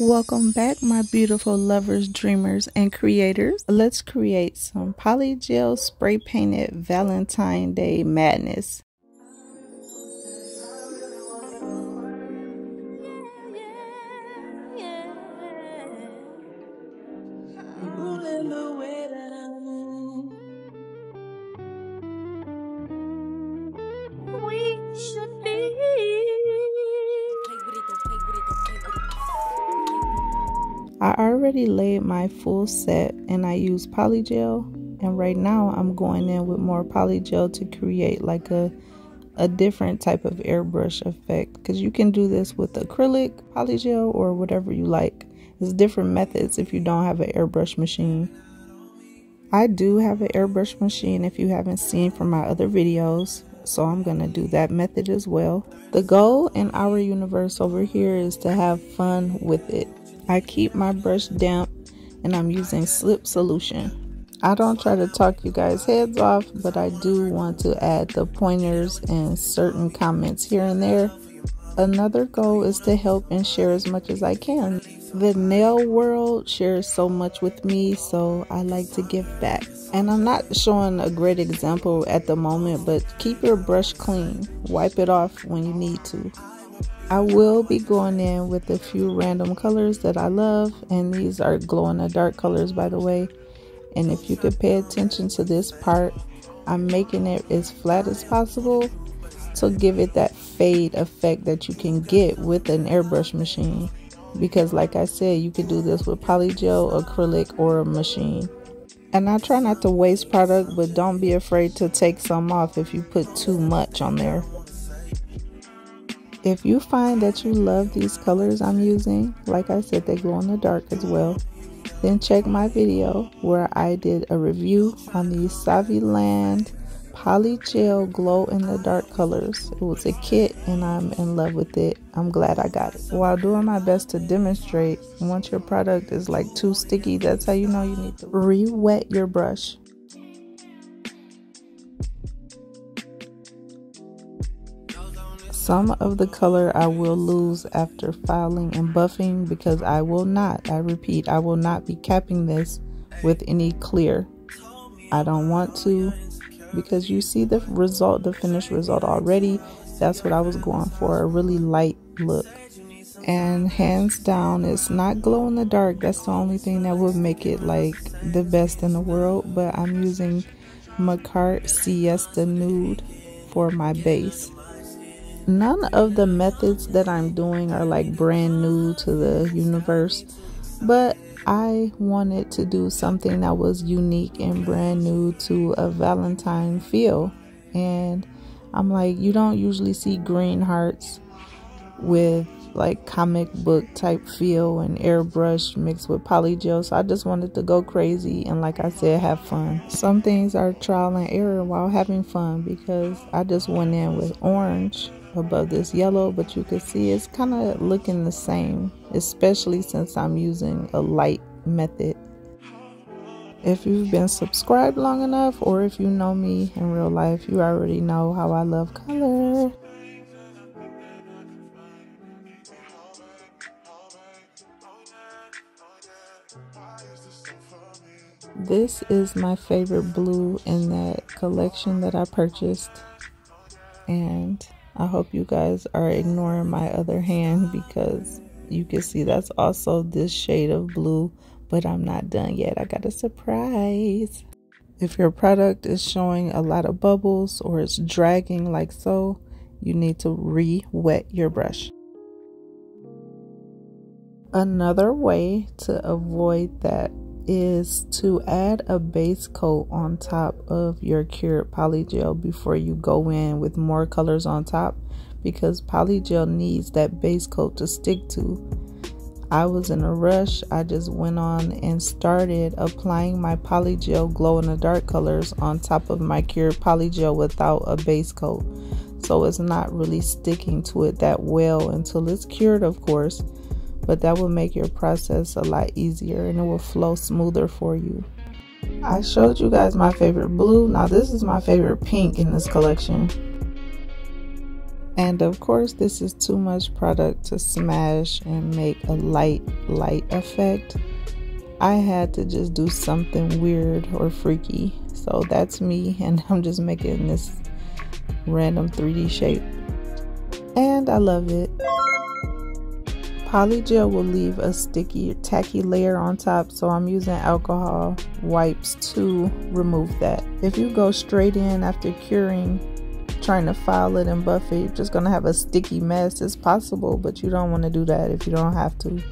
Welcome back, my beautiful lovers, dreamers, and creators. Let's create some polygel spray painted Valentine Day madness. Already laid my full set and I use polygel. And right now I'm going in with more polygel to create like a a different type of airbrush effect. Because you can do this with acrylic polygel or whatever you like. There's different methods if you don't have an airbrush machine. I do have an airbrush machine if you haven't seen from my other videos so I'm gonna do that method as well. The goal in our universe over here is to have fun with it I keep my brush damp and I'm using slip solution. I don't try to talk you guys heads off, but I do want to add the pointers and certain comments here and there. Another goal is to help and share as much as I can. The nail world shares so much with me, so I like to give back. And I'm not showing a great example at the moment, but keep your brush clean. Wipe it off when you need to. I will be going in with a few random colors that I love and these are glow in the dark colors by the way. And if you could pay attention to this part I'm making it as flat as possible to give it that fade effect that you can get with an airbrush machine. Because like I said you can do this with polygel, acrylic or a machine. And I try not to waste product but don't be afraid to take some off if you put too much on there if you find that you love these colors I'm using, like I said, they glow in the dark as well, then check my video where I did a review on these Saviland Polygel Glow in the Dark colors. It was a kit and I'm in love with it. I'm glad I got it. While doing my best to demonstrate, once your product is like too sticky, that's how you know you need to re-wet your brush. Some of the color I will lose after filing and buffing because I will not, I repeat, I will not be capping this with any clear. I don't want to because you see the result, the finished result already. That's what I was going for, a really light look. And hands down, it's not glow in the dark. That's the only thing that would make it like the best in the world. But I'm using Makartt Siesta Nude for my base none of the methods that I'm doing are like brand new to the universe, but I wanted to do something that was unique and brand new to a Valentine feel. And I'm like, you don't usually see green hearts with like comic book type feel and airbrush mixed with polygel. So I just wanted to go crazy and like I said, have fun. Some things are trial and error while having fun because I just went in with orange above this yellow but you can see it's kind of looking the same especially since I'm using a light method if you've been subscribed long enough or if you know me in real life you already know how I love color This is my favorite blue in that collection that I purchased. And I hope you guys are ignoring my other hand because you can see that's also this shade of blue, but I'm not done yet. I got a surprise. If your product is showing a lot of bubbles or it's dragging like so, you need to re-wet your brush. Another way to avoid that is to add a base coat on top of your cured polygel before you go in with more colors on top because polygel needs that base coat to stick to. I was in a rush. I just went on and started applying my polygel glow in the dark colors on top of my cured polygel without a base coat. So it's not really sticking to it that well until it's cured, of course but that will make your process a lot easier and it will flow smoother for you. I showed you guys my favorite blue. Now this is my favorite pink in this collection. And of course, this is too much product to smash and make a light, light effect. I had to just do something weird or freaky. So that's me, and I'm just making this random 3D shape. And I love it. Polygel will leave a sticky, tacky layer on top, so I'm using alcohol wipes to remove that. If you go straight in after curing, trying to file it and buff it, you're just gonna have a sticky mess. It's possible, but you don't want to do that if you don't have to.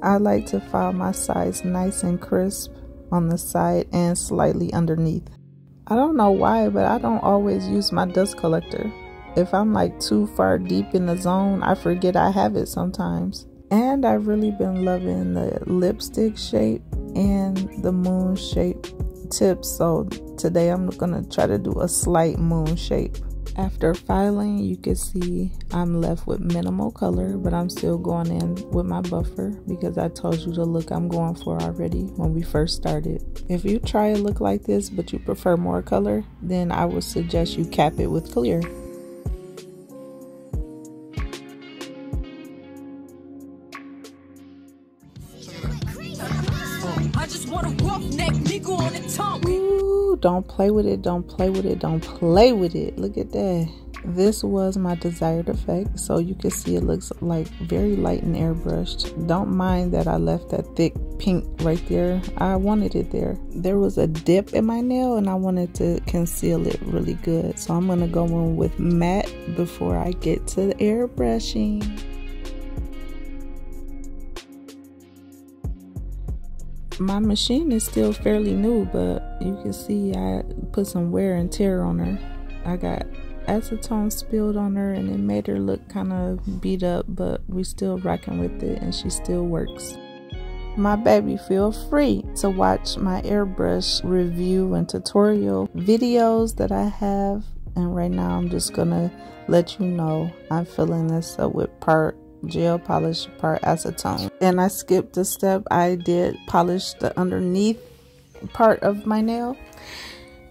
I like to file my sides nice and crisp on the side and slightly underneath. I don't know why, but I don't always use my dust collector. If I'm like too far deep in the zone, I forget I have it sometimes. And I've really been loving the lipstick shape and the moon shape tips. So today I'm gonna try to do a slight moon shape. After filing, you can see I'm left with minimal color, but I'm still going in with my buffer because I told you the look I'm going for already when we first started. If you try a look like this, but you prefer more color, then I would suggest you cap it with clear. Don't play with it, don't play with it, don't play with it. Look at that. This was my desired effect. So you can see it looks like very light and airbrushed. Don't mind that I left that thick pink right there. I wanted it there. There was a dip in my nail and I wanted to conceal it really good. So I'm going to go in with matte before I get to the airbrushing. My machine is still fairly new, but you can see I put some wear and tear on her. I got acetone spilled on her and it made her look kind of beat up, but we're still rocking with it and she still works. My baby, feel free to watch my airbrush review and tutorial videos that I have. And right now, I'm just gonna let you know I'm filling this up with part gel polish part acetone. And I skipped a step. I did polish the underneath part of my nail.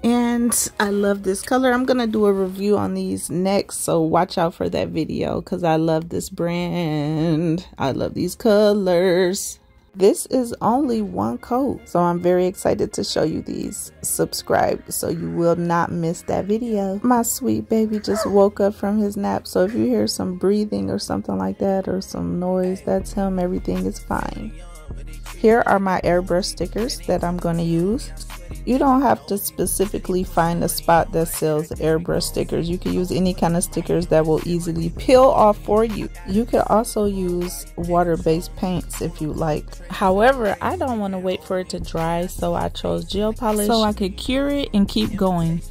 And I love this color. I'm going to do a review on these next. So watch out for that video because I love this brand. I love these colors. This is only one coat, so I'm very excited to show you these. Subscribe so you will not miss that video. My sweet baby just woke up from his nap, so if you hear some breathing or something like that or some noise, that's him. Everything is fine. Here are my airbrush stickers that I'm going to use. You don't have to specifically find a spot that sells airbrush stickers. You can use any kind of stickers that will easily peel off for you. You can also use water-based paints if you like. However, I don't want to wait for it to dry, so I chose gel polish so I could cure it and keep going.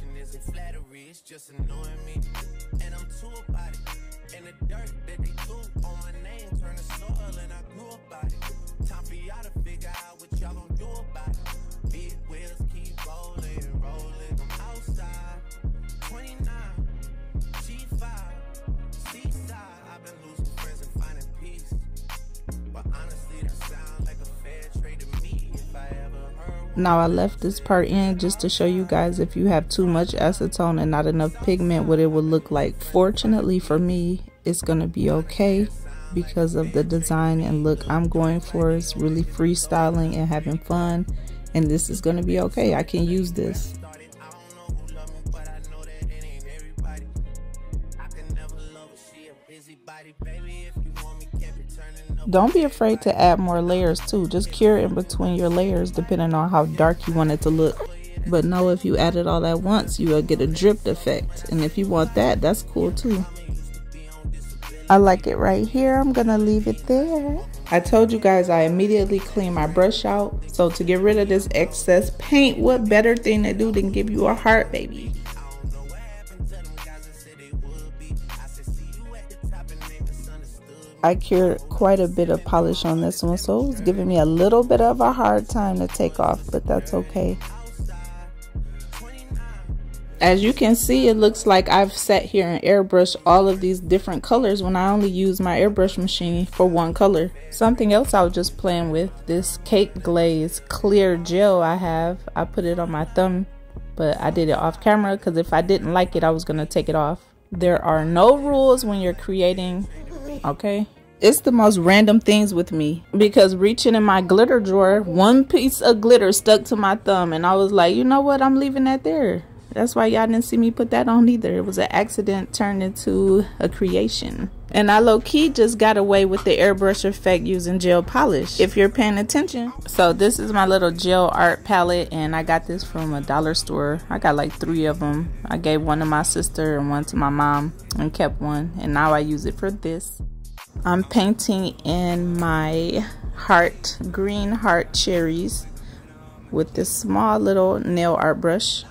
Now I left this part in just to show you guys if you have too much acetone and not enough pigment what it would look like. Fortunately for me, it's going to be okay because of the design and look I'm going for. It's really freestyling and having fun and this is going to be okay. I can use this. Don't be afraid to add more layers too. Just cure in between your layers depending on how dark you want it to look. But know if you add it all at once, you will get a dripped effect. And if you want that, that's cool too. I like it right here. I'm going to leave it there. I told you guys I immediately clean my brush out. So to get rid of this excess paint, what better thing to do than give you a heart, baby? I cured quite a bit of polish on this one, so it was giving me a little bit of a hard time to take off, but that's okay. As you can see, it looks like I've sat here and airbrushed all of these different colors when I only use my airbrush machine for one color. Something else I was just playing with, this Cake Glaze clear gel I have. I put it on my thumb but I did it off camera because if I didn't like it, I was going to take it off. There are no rules when you're creating, okay? It's the most random things with me because reaching in my glitter drawer, one piece of glitter stuck to my thumb, and I was like, you know what? I'm leaving that there. That's why y'all didn't see me put that on either. It was an accident turned into a creation. And I low key just got away with the airbrush effect using gel polish, if you're paying attention. So this is my little gel art palette and I got this from a dollar store. I got like three of them. I gave one to my sister and one to my mom and kept one. And now I use it for this. I'm painting in my heart, green heart cherries with this small little nail art brush.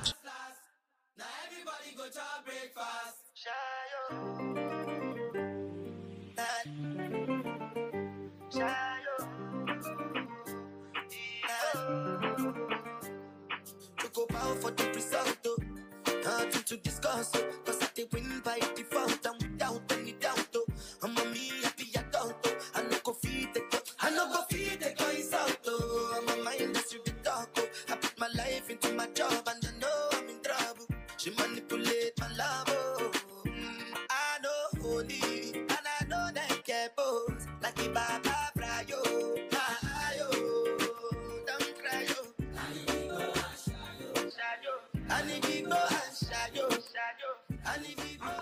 to discuss, cause I win by default and without any doubt, I'm a me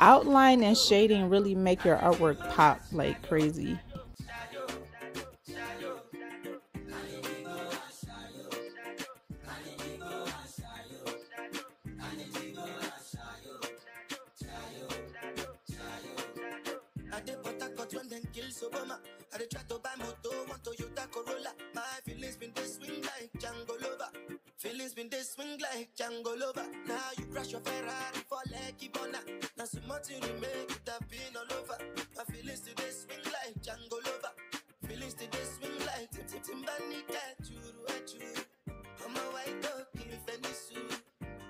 Outline and shading really make your artwork pop like crazy. I try to buy Toyota Corolla. My feelings been been this swing like Django Lover. Now you crash your Ferrari for Lucky Bona. Now so much you make it have been all over. My feelings today swing like Django Lover. Feelings today swing like Tim Tim Timbani Churu Churu. I'm a white dog in Fendi suit.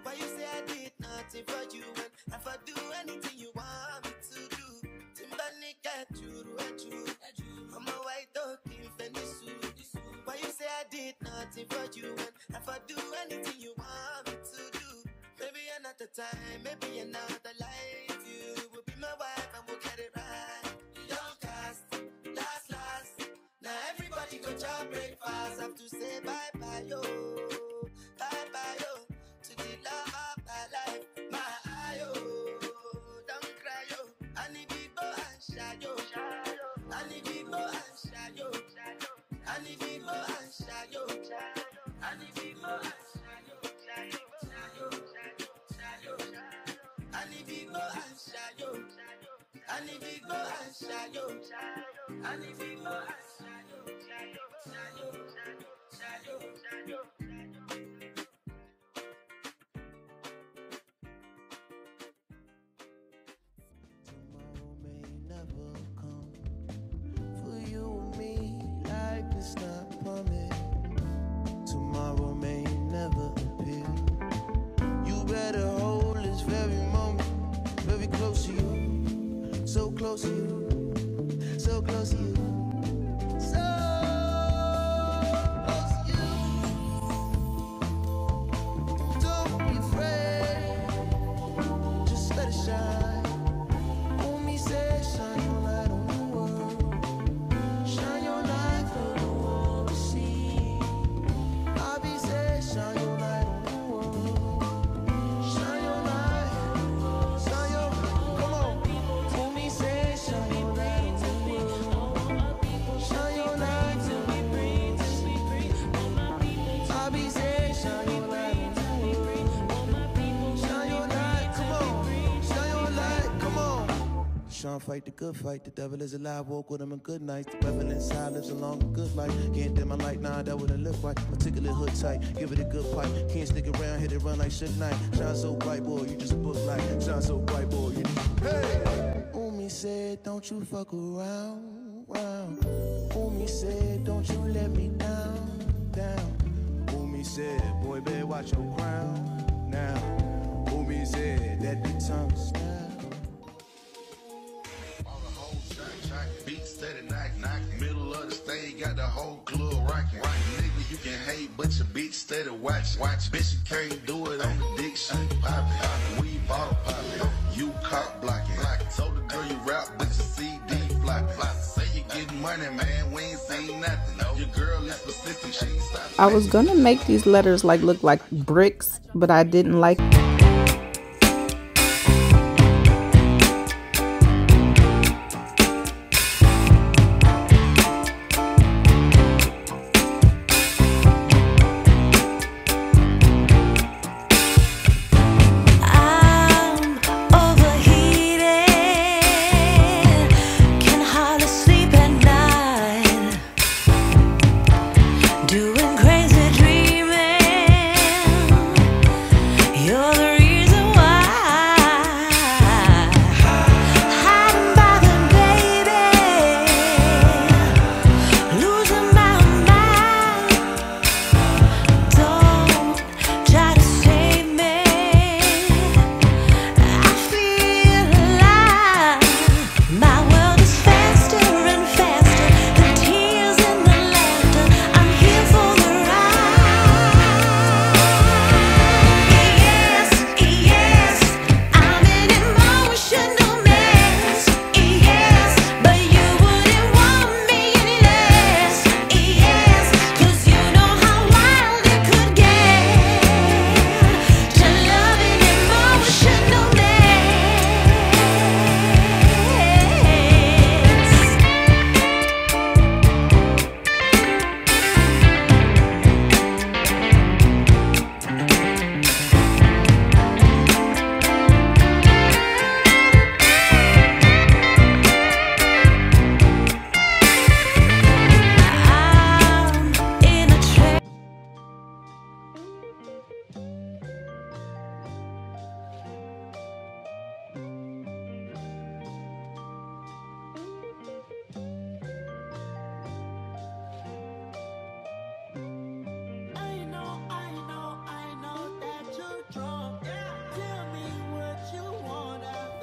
Why you say I did nothing for you when if I do anything you want me to do? Timbani Churu Churu. I'm a white dog in Fendi suit. Why you say I did nothing for you do anything you want me to do? Maybe another time, maybe another life. You will be my wife and we'll get it right. Young cast, last, last. Now everybody go job breakfast. Have to say bye bye, yo. And Shayo. To you. Sean fight the good fight. The devil is alive. Walk with him in good nights. The devil inside lives a long good life. Can't dim my light, nah, that wouldn't look right. Particular hood tight. Give it a good pipe. Can't stick around, hit it run like Suge Knight. Shine so bright, boy, you just a book light. Shine so bright, boy, you Hey! Umi said, don't you fuck around, round. Umi said, don't you let me down, down. Umi said, boy, better watch your crown, now. Umi said, that the tongue hate, but your bitch steady watch. Watch, bitch, you can't do it on the dick, she poppin'. We bought poppin'. You cop blocking. Told the girl you rap, but your CD. Say you money, man, we ain't seen nothing. Your girl is specific, she ain't. I was gonna make these letters like look like bricks, but I didn't like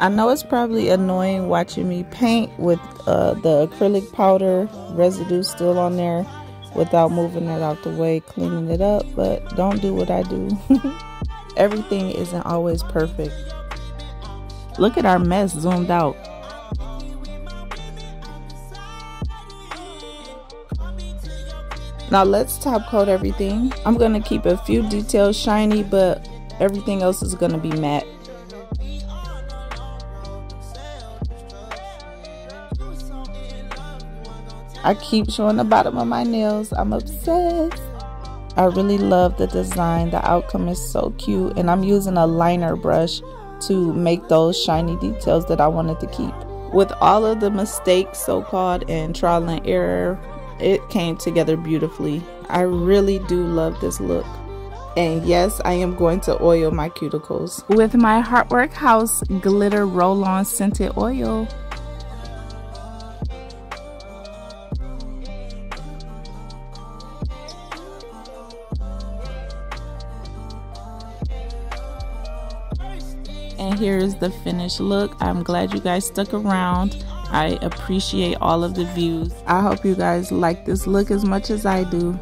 I know it's probably annoying watching me paint with uh, the acrylic powder residue still on there without moving it out the way, cleaning it up, but don't do what I do. Everything isn't always perfect. Look at our mess zoomed out. Now let's top coat everything. I'm to keep a few details shiny, but everything else is to be matte. I keep showing the bottom of my nails. I'm obsessed. I really love the design. The outcome is so cute. And I'm using a liner brush to make those shiny details that I wanted to keep. With all of the mistakes, so-called, and trial and error, it came together beautifully. I really do love this look. And yes, I am going to oil my cuticles with my Heartwork House Glitter Roll-On Scented Oil. And here's the finished look. I'm glad you guys stuck around. I appreciate all of the views. I hope you guys like this look as much as i do